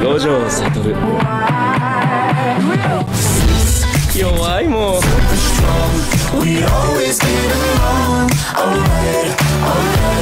五条悟弱いもん We always get along, alright, alright.